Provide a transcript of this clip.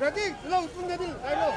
Ready? Low, pun ni. Ayo.